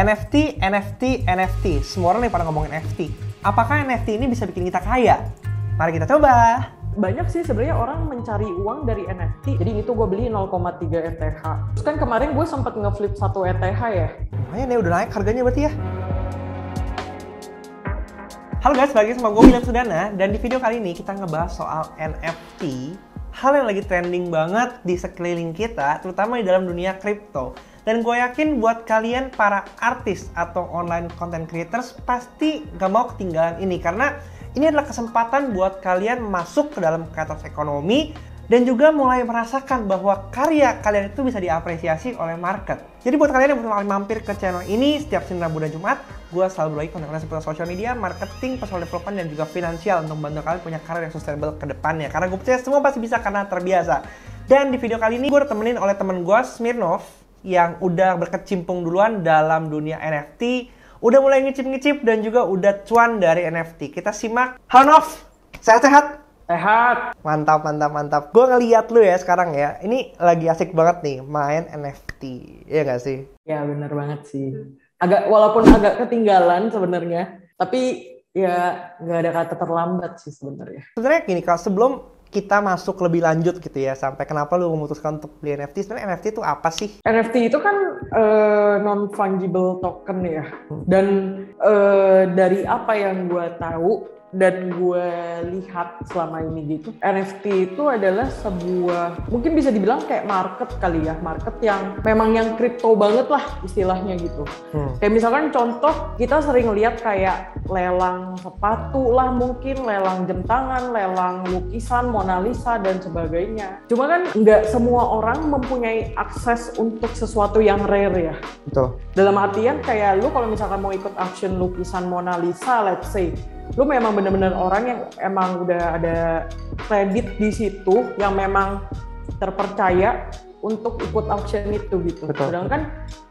NFT, NFT, NFT. Semua orang nih pada ngomongin NFT. Apakah NFT ini bisa bikin kita kaya? Mari kita coba. banyak sih sebenarnya orang mencari uang dari NFT. Jadi itu gue beli 0,3 ETH. Terus kan kemarin gue sempat ngeflip satu ETH ya. Lumayan ya udah naik harganya berarti ya. Halo guys, balik lagi sama gue William Sudana dan di video kali ini kita ngebahas soal NFT hal yang lagi trending banget di sekeliling kita, terutama di dalam dunia kripto. Dan gue yakin buat kalian para artis atau online content creators pasti gak mau ketinggalan ini karena ini adalah kesempatan buat kalian masuk ke dalam kreator ekonomi dan juga mulai merasakan bahwa karya kalian itu bisa diapresiasi oleh market. Jadi buat kalian yang kali mampir ke channel ini setiap Senin, Rabu, dan Jumat, gue selalu berbagi konten-konten seputar social media, marketing, personal development, dan juga finansial untuk membantu kalian punya karir yang sustainable ke depannya. Karena gue percaya semua pasti bisa karena terbiasa. Dan di video kali ini gue temenin oleh temen gue, Smirnov, yang udah berkecimpung duluan dalam dunia NFT, udah mulai ngicip-ngicip dan juga udah cuan dari NFT. Kita simak. Halo Nov, sehat-sehat? Sehat. Mantap, mantap, mantap. Gue ngeliat lu ya sekarang ya. Ini lagi asik banget nih main NFT. Iya gak sih? Ya bener banget sih. Agak walaupun agak ketinggalan sebenarnya, tapi ya nggak ada kata terlambat sih sebenarnya. Sebenarnya gini, kalau sebelum kita masuk lebih lanjut gitu ya, sampai kenapa lu memutuskan untuk beli NFT, sebenarnya NFT itu apa sih? NFT itu kan non fungible token ya, dan eh, dari apa yang gue tahu dan gue lihat selama ini gitu NFT itu adalah sebuah mungkin bisa dibilang kayak market kali ya market yang memang yang kripto banget lah istilahnya gitu. Hmm. kayak misalkan contoh kita sering lihat kayak lelang sepatu lah mungkin lelang jam tangan lelang lukisan Mona Lisa dan sebagainya. Cuma kan nggak semua orang mempunyai akses untuk sesuatu yang rare ya. Betul. Dalam artian kayak lu kalau misalkan mau ikut auction lukisan Mona Lisa let's say lu memang bener-bener orang yang emang udah ada kredit di situ yang memang terpercaya untuk ikut auction itu gitu. Betul. Sedangkan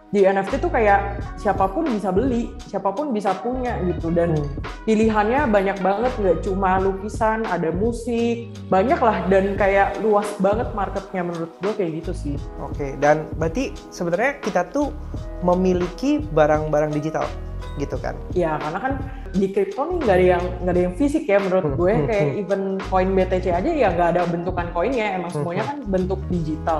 di NFT tuh kayak siapa pun bisa beli, siapa pun bisa punya gitu dan hmm. pilihannya banyak banget nggak cuma lukisan, ada musik, banyak lah dan kayak luas banget marketnya menurut gue kayak gitu sih. Oke, dan berarti sebenarnya kita tuh memiliki barang-barang digital gitu kan? Ya karena kan di crypto nih nggak ada yang nggak ada yang fisik ya menurut Hmm, gue hmm, kayak hmm. even koin BTC aja ya nggak ada bentukan koinnya emang semuanya kan bentuk digital.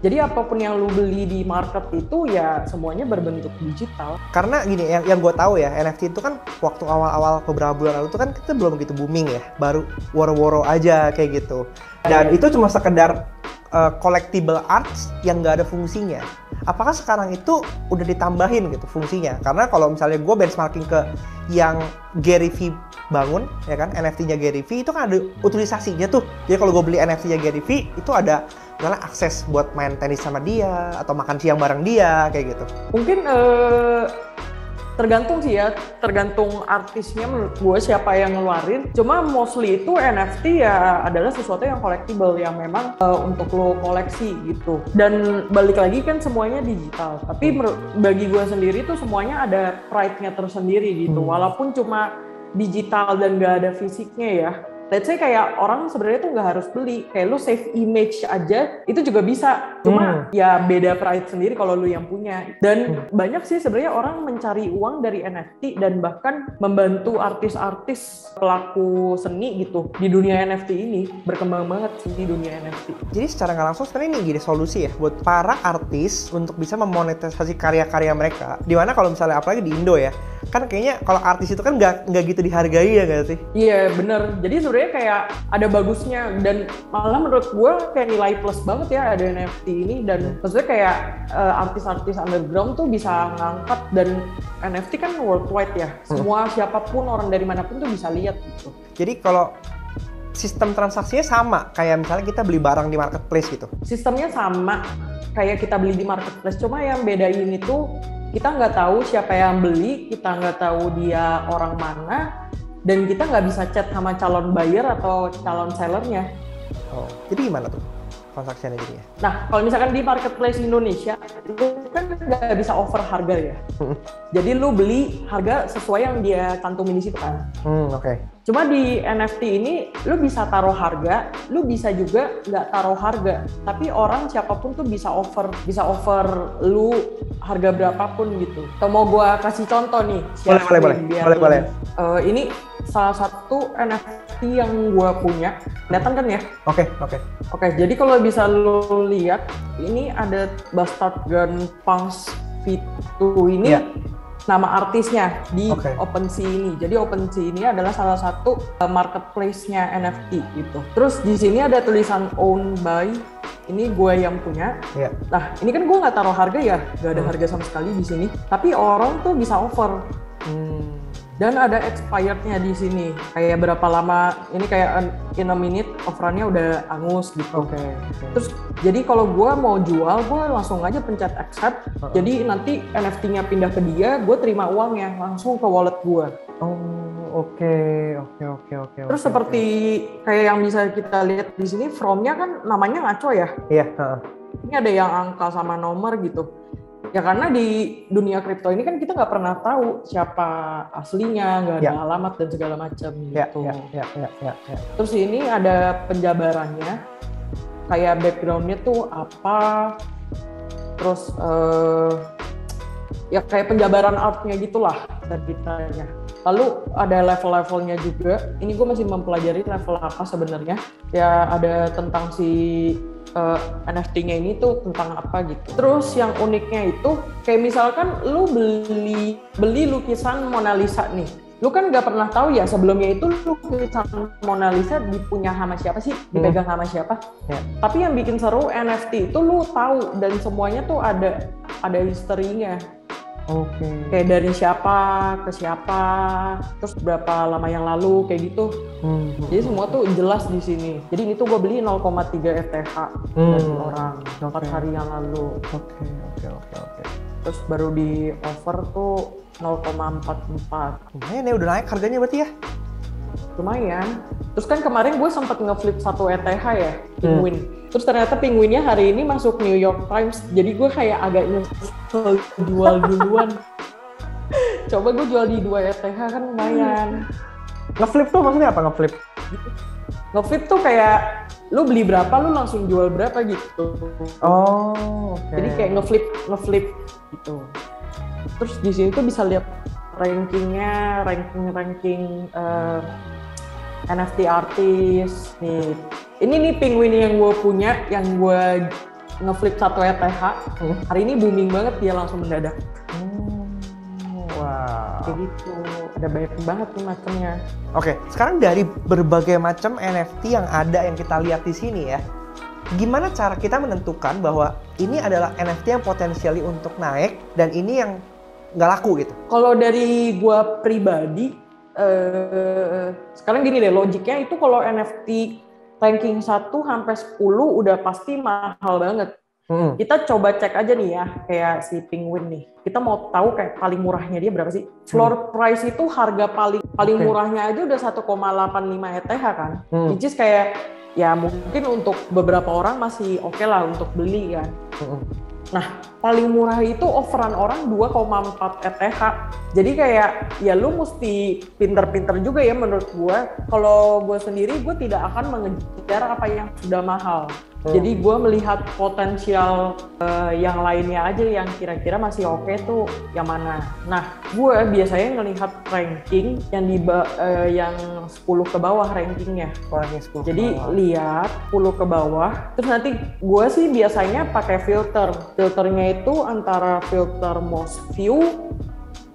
Jadi apa pun yang lu beli di market itu ya semuanya berbentuk digital. Karena gini, yang, yang gue tahu ya, NFT itu kan waktu awal-awal beberapa bulan lalu itu kan kita belum begitu booming ya, baru woro-woro aja kayak gitu. Dan itu cuma sekedar uh, collectible arts yang nggak ada fungsinya. Apakah sekarang itu udah ditambahin gitu fungsinya? Karena kalau misalnya gue benchmarking ke yang Gary V bangun, ya kan, NFT-nya Gary V itu kan ada utilisasinya tuh. Jadi kalau gue beli NFT-nya Gary V itu ada misalnya akses buat main tenis sama dia atau makan siang bareng dia kayak gitu. Mungkin eh, tergantung sih ya, tergantung artisnya menurut gue siapa yang ngeluarin. Cuma mostly itu NFT ya adalah sesuatu yang collectible yang memang eh, untuk lo koleksi gitu. Dan balik lagi kan semuanya digital. Tapi bagi gue sendiri tuh semuanya ada pride-nya tersendiri gitu. Hmm. Walaupun cuma digital dan gak ada fisiknya ya. Let's say kayak orang sebenarnya tuh nggak harus beli, kayak lu save image aja itu juga bisa. Cuma ya beda pride sendiri kalau lu yang punya. Dan banyak sih sebenarnya orang mencari uang dari NFT dan bahkan membantu artis-artis pelaku seni gitu di dunia NFT ini berkembang banget sih di dunia NFT. Jadi secara nggak langsung sebenarnya ini gini solusi ya buat para artis untuk bisa memonetisasi karya-karya mereka. Di mana kalau misalnya apalagi di Indo ya, kan kayaknya kalau artis itu kan nggak nggak gitu dihargai ya nggak sih? Iya bener. Jadi sebenarnya kayak ada bagusnya dan malah menurut gue kayak nilai plus banget ya ada NFT ini dan maksudnya kayak eh, artis-artis underground tuh bisa ngangkat dan NFT kan worldwide ya. Semua siapa pun orang dari mana pun tuh bisa lihat gitu. Jadi kalau sistem transaksinya sama kayak misalnya kita beli barang di marketplace gitu. Sistemnya sama kayak kita beli di marketplace cuma yang bedain itu kita nggak tahu siapa yang beli, kita nggak tahu dia orang mana dan kita nggak bisa chat sama calon buyer atau calon sellernya. Oh, jadi gimana tuh? Transaksinya jadinya? Nah, kalau misalkan di marketplace Indonesia, lu kan nggak bisa over harga ya. Hmm. Jadi lu beli harga sesuai yang dia cantumin di situ kan. Hmm, oke. Cuma di NFT ini lu bisa taruh harga, lu bisa juga nggak taruh harga. Tapi orang siapa pun tuh bisa offer, bisa offer lu harga berapapun gitu. Atau mau gua kasih contoh nih. Boleh, boleh, boleh. Boleh, boleh. Eh, ini salah satu NFT yang gua punya. Kelihatan kan ya? Oke, oke. Oke, jadi kalau bisa lo lihat, ini ada Bastard Gun Punks V2 ini Iya. nama artisnya di Oke. OpenSea ini. Jadi OpenSea ini adalah salah satu uh, marketplace-nya NFT gitu. Terus di sini ada tulisan owned by, ini gue yang punya. Iya. Nah, ini kan gue nggak taruh harga ya, nggak ada Hmm. harga sama sekali di sini. Tapi orang tuh bisa offer Hmm. Dan ada expirednya di sini kayak berapa lama ini kayak in a minute udah angus gitu Oke. oke. terus jadi kalau gua mau jual gua langsung aja pencet accept Uh-uh. jadi nanti NFT-nya pindah ke dia gue terima uangnya langsung ke wallet gua Oh, oke, oke, oke, oke. terus oke, seperti kayak yang bisa kita lihat di sini from-nya kan namanya ngaco ya. Iya, heeh. ini ada yang angka sama nomor gitu ya karena di dunia kripto ini kan kita nggak pernah tahu siapa aslinya nggak ada Ya. alamat dan segala macam Ya, gitu ya, ya, ya, ya, ya. Terus ini ada penjabarannya, kayak backgroundnya tuh apa, terus eh, ya kayak penjabaran artnya gitulah ceritanya. Lalu ada level-levelnya juga. Ini gue masih mempelajari level apa sebenarnya. Ya ada tentang si eh, NFT-nya ini tuh tentang apa gitu. Terus yang uniknya itu kayak misalkan lu beli beli lukisan Mona Lisa nih. Lu kan nggak pernah tahu ya sebelumnya itu lukisan Mona Lisa dipunya sama siapa sih, dipegang sama siapa. Ya. Tapi yang bikin seru NFT itu lu tahu dan semuanya tuh ada ada historinya Oke. kayak dari siapa ke siapa terus berapa lama yang lalu kayak gitu Hmm, jadi semua tuh jelas di sini jadi ini tuh gue beli 0,3 ETH dari Hmm, orang empat oke. hari yang lalu Oke, oke, oke, oke. terus baru di over tuh 0,44 Lumayan ya udah naik harganya berarti ya? Lumayan. Terus kan kemarin gue sempet ngeflip satu ETH ya penguin. Terus ternyata penguinnya hari ini masuk New York Times. Jadi gue kayak agak nyesel jual duluan. Coba gue jual di dua ETH kan lumayan. Ngeflip tuh maksudnya apa ngeflip? ngeflip tuh kayak lu beli berapa lu langsung jual berapa gitu. Oh, oke. jadi kayak ngeflip ngeflip gitu. Terus di sini tuh bisa lihat rankingnya ranking ranking eh, NFT artis nih ini nih penguin yang gue punya yang gue ngeflip satu ETH Hmm. hari ini booming banget dia langsung mendadak Hmm, wow. kayak gitu ada banyak banget nih macamnya Oke, sekarang dari berbagai macam NFT yang ada yang kita lihat di sini ya, gimana cara kita menentukan bahwa ini adalah NFT yang potensiali untuk naik dan ini yang nggak laku gitu? Kalau dari gua pribadi, eh, sekarang gini deh, logiknya itu kalau NFT ranking 1 sampai 10 udah pasti mahal banget. Hmm. Kita coba cek aja nih ya, kayak si Penguin nih. Kita mau tahu kayak paling murahnya dia berapa sih? Floor price itu harga paling paling Oke. murahnya aja udah 1,85 ETH kan. Hmm. Which is kayak ya mungkin untuk beberapa orang masih oke lah untuk beli kan. Hmm. Nah, paling murah itu offeran orang 2,4 ETH. Jadi kayak ya lu mesti pinter-pinter juga ya menurut gua. Kalau gua sendiri gua tidak akan mengejar apa yang sudah mahal. Hmm. Jadi gua melihat potensial eh, yang lainnya aja yang kira-kira masih oke tuh yang mana. Nah, gua biasanya ngelihat ranking yang di eh, yang 10 ke bawah rankingnya. Orangnya 10 Jadi ke bawah. lihat 10 ke bawah, terus nanti gue sih biasanya pakai filter. Filternya itu antara filter most view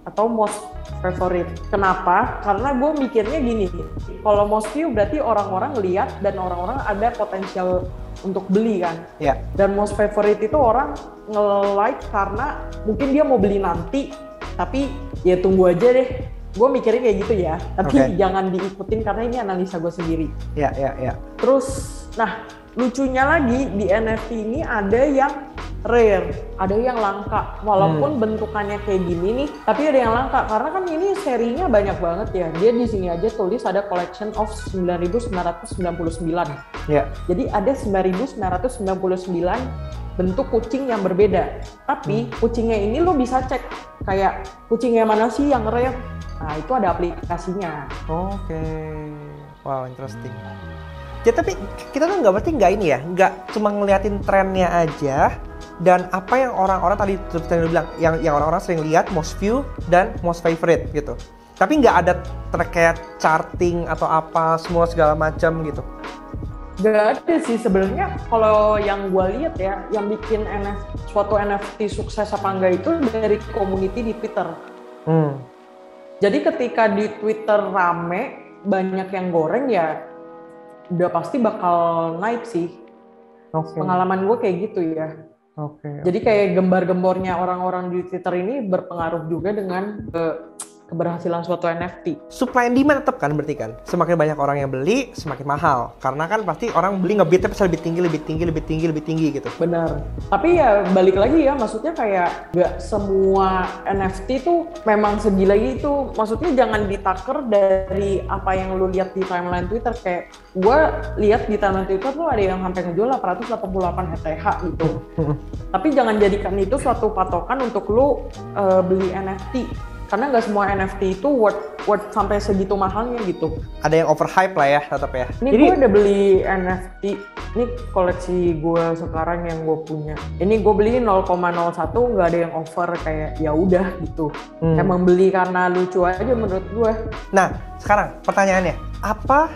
atau most favorite. Kenapa? Karena gue mikirnya gini, kalau most view berarti orang-orang lihat dan orang-orang ada potensial untuk beli kan. ya, Dan most favorite itu orang nge-like karena mungkin dia mau beli nanti, tapi ya tunggu aja deh. Gue mikirnya kayak gitu ya, tapi Oke. jangan diikutin karena ini analisa gue sendiri. ya, ya, ya. Terus, nah lucunya lagi di NFT ini ada yang rare, ada yang langka. Walaupun bentukannya kayak gini nih, tapi ada yang langka karena kan ini serinya banyak banget ya. Dia di sini aja tulis ada collection of 9999. Ya. Jadi ada 9999 bentuk kucing yang berbeda. Tapi kucingnya ini lo bisa cek kayak kucingnya mana sih yang rare. Nah, itu ada aplikasinya. Oke. Wow, interesting. Ya tapi kita tuh nggak berarti nggak ini ya, nggak cuma ngeliatin trennya aja dan apa yang orang-orang tadi lu bilang, yang yang orang-orang sering lihat most view dan most favorite gitu. Tapi nggak ada terkait charting atau apa semua segala macam gitu. Gak ada sih sebenarnya kalau yang gue lihat ya, yang bikin NF, suatu NFT sukses apa enggak itu dari community di Twitter. Hmm. Jadi ketika di Twitter rame banyak yang goreng ya udah pasti bakal naik sih. Oke. Pengalaman gue kayak gitu ya. Oke. Jadi kayak gembar-gembornya orang-orang di Twitter ini berpengaruh juga dengan eh, keberhasilan suatu NFT. supply and demand tetap kan berarti kan semakin banyak orang yang beli semakin mahal karena kan pasti orang beli ngebitnya pasti lebih tinggi lebih tinggi lebih tinggi lebih tinggi gitu Benar. Tapi ya balik lagi ya, maksudnya kayak gak semua NFT tuh memang segila itu. Maksudnya jangan ditaker dari apa yang lu lihat di timeline Twitter. Kayak gue lihat di timeline Twitter tuh ada yang sampai ngejual 888 ETH gitu. Tapi jangan jadikan itu suatu patokan untuk lu uh, beli NFT. Karena nggak semua NFT itu worth, worth sampai segitu mahalnya gitu. ada yang overhype lah ya tetap ya Ini jadi gue udah beli NFT. Ini koleksi gue sekarang yang gue punya. Ini gue beli 0,01 nggak ada yang over kayak ya udah gitu. Hmm. Emang beli karena lucu aja menurut gue. nah sekarang pertanyaannya apa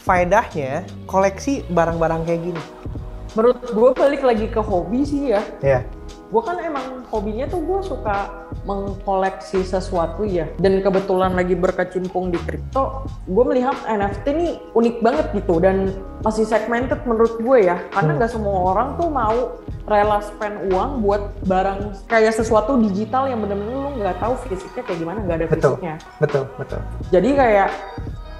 faedahnya koleksi barang-barang kayak gini Menurut gue balik lagi ke hobi sih ya. ya Gue kan emang hobinya tuh gue suka mengkoleksi sesuatu ya. Dan kebetulan lagi berkecimpung di kripto, gue melihat NFT ini unik banget gitu dan masih segmented menurut gue ya. Karena Hmm. nggak semua orang tuh mau rela spend uang buat barang kayak sesuatu digital yang bener-bener lu nggak tahu fisiknya kayak gimana, nggak ada Betul. fisiknya. betul betul Jadi kayak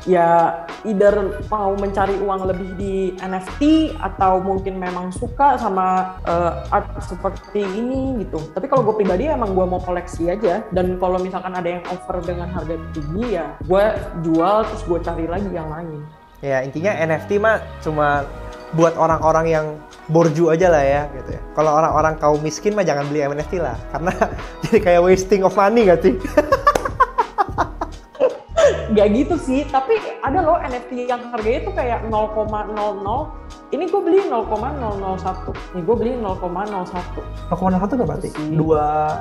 ya either mau mencari uang lebih di NFT atau mungkin memang suka sama uh, art seperti ini gitu. Tapi kalau gue pribadi emang gue mau koleksi aja dan kalau misalkan ada yang offer dengan harga tinggi ya gue jual terus gue cari lagi yang lain. ya intinya NFT mah cuma buat orang-orang yang borju aja lah ya gitu ya kalau orang-orang kaum miskin mah jangan beli NFT lah karena jadi kayak wasting of money gak sih Gak gitu sih, tapi ada loh NFT yang harganya tuh kayak 0,00 ini gue beli 0,001 nih gue beli 0,01 0,01 nggak berarti? Dua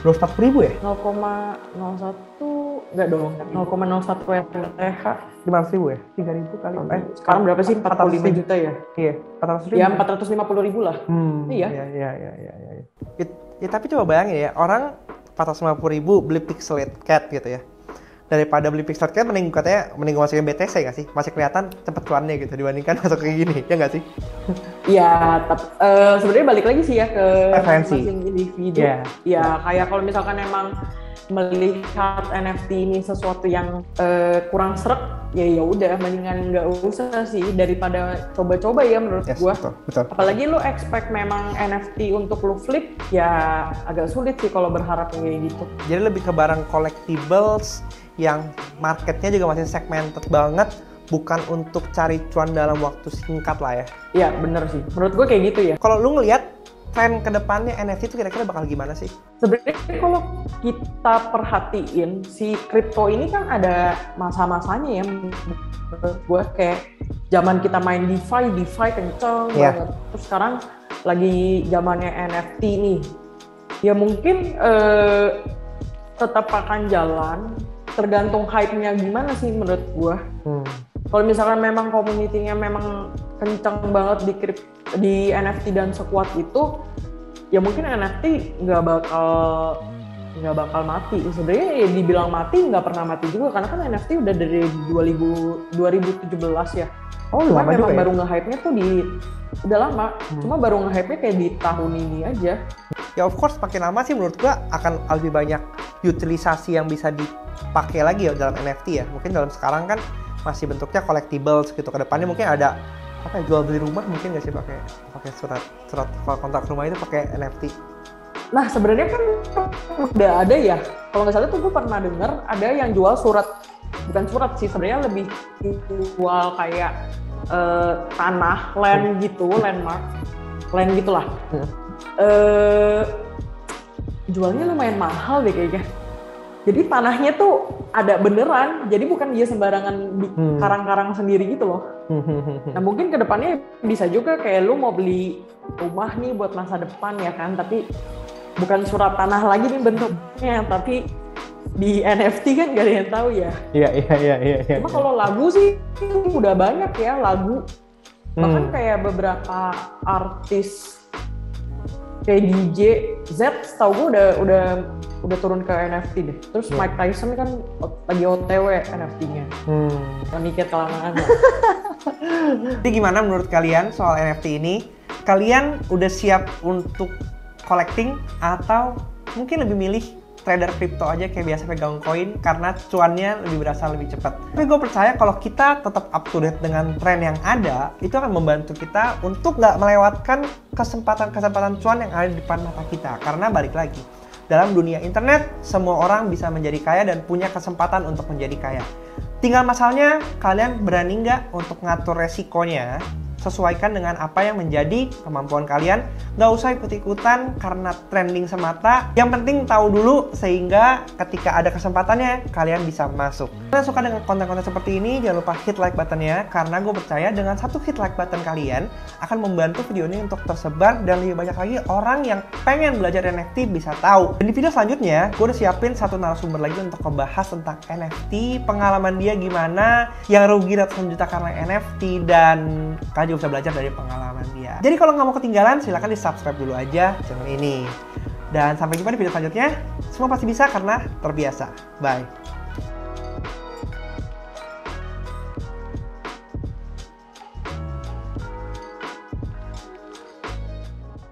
dua ratus ribu ya? 0,01 enggak dong 0,01 RTH Lima ratus ribu ya? Tiga ribu kali? Eh, sekarang berapa sih 400 45 ribu. juta ya Iya, empat ratus ribu. ya 450 ribu lah Hmm, Iya. Iya, iya, iya, iya. It- ya, tapi coba bayangin ya, orang 450 ribu beli pixelate cat gitu ya. Daripada beli pixelate cat, mending katanya mending masukin BTC nggak sih? Masih kelihatan cepet cuannya gitu dibandingkan masuk kayak gini, ya nggak sih? ya tapi eh, sebenarnya balik lagi sih ya ke Preferensi. masing individu Iya. ya kayak kalau misalkan emang melihat NFT ini sesuatu yang eh, kurang seret ya ya udah mendingan nggak usah sih daripada coba-coba ya menurut Yes, gua betul, betul. apalagi lu expect memang NFT untuk lu flip ya agak sulit sih kalau berharap kayak gitu Jadi lebih ke barang collectibles yang marketnya juga masih segmented banget, bukan untuk cari cuan dalam waktu singkat lah ya. ya bener sih menurut gua kayak gitu ya Kalau lu ngelihat tren ke depannya NFT itu kira-kira bakal gimana sih? sebenarnya kalau kita perhatiin si kripto ini kan ada masa-masanya ya gue kayak zaman kita main DeFi, DeFi kenceng Iya. banget. Terus sekarang lagi zamannya NFT nih. Ya mungkin eh, tetap akan jalan tergantung hype-nya gimana sih menurut gue. Hmm. Kalau misalkan memang komunitinya memang kenceng banget di krip- di NFT dan sekuat itu, ya mungkin NFT nggak bakal nggak bakal mati. Sebenarnya ya dibilang mati nggak pernah mati juga karena kan NFT udah dari 2000 2017 ya. Oh, Cuma lama memang juga ya? baru nge-hype-nya tuh di udah lama. Hmm. Cuma baru nge-hype-nya kayak di tahun ini aja. Ya of course makin lama sih menurut gua akan lebih banyak utilisasi yang bisa dipakai lagi ya dalam NFT ya. Mungkin dalam sekarang kan masih bentuknya collectibles gitu. Ke depannya mungkin ada apa ya, jual beli rumah mungkin nggak sih pakai pakai surat surat kontrak rumah itu pakai NFT Nah sebenarnya kan udah ada ya. Kalau nggak salah tuh gue pernah denger ada yang jual surat, bukan surat sih sebenarnya lebih jual kayak eh, tanah, land gitu, landmark, land gitulah. Hmm. Eh, jualnya lumayan mahal deh kayaknya. Jadi tanahnya tuh ada beneran, jadi bukan dia sembarangan di Hmm. karang-karang sendiri gitu loh. Nah mungkin ke depannya bisa juga kayak lu mau beli rumah nih buat masa depan ya kan, tapi bukan surat tanah lagi nih bentuknya, tapi di NFT kan gak ada yang tahu ya. iya iya iya iya iya Cuma kalau lagu sih udah banyak ya lagu, bahkan Hmm. kayak beberapa artis kayak DJ Z, tau gue udah udah udah turun ke NFT deh. Terus Iya. Mike Tyson kan lagi OTW NFT-nya. Hmm. Mikir kelamaan. Jadi gimana menurut kalian soal NFT ini? Kalian udah siap untuk collecting atau mungkin lebih milih trader crypto aja kayak biasa pegang koin karena cuannya lebih berasa lebih cepat. Tapi gue percaya kalau kita tetap up to date dengan tren yang ada, itu akan membantu kita untuk nggak melewatkan kesempatan-kesempatan cuan yang ada di depan mata kita. Karena balik lagi, dalam dunia internet, semua orang bisa menjadi kaya dan punya kesempatan untuk menjadi kaya. Tinggal masalahnya, kalian berani nggak untuk ngatur resikonya sesuaikan dengan apa yang menjadi kemampuan kalian. Nggak usah ikut-ikutan karena trending semata. Yang penting tahu dulu sehingga ketika ada kesempatannya kalian bisa masuk. Kalian suka dengan konten-konten seperti ini, jangan lupa hit like buttonnya karena gue percaya dengan satu hit like button kalian akan membantu video ini untuk tersebar dan lebih banyak lagi orang yang pengen belajar NFT bisa tahu. Dan di video selanjutnya, gue udah siapin satu narasumber lagi untuk membahas tentang NFT, pengalaman dia gimana, yang rugi ratusan juta karena NFT dan kalian juga bisa belajar dari pengalaman dia. Jadi kalau nggak mau ketinggalan, silahkan di subscribe dulu aja channel ini. Dan sampai jumpa di video selanjutnya. Semua pasti bisa karena terbiasa. Bye.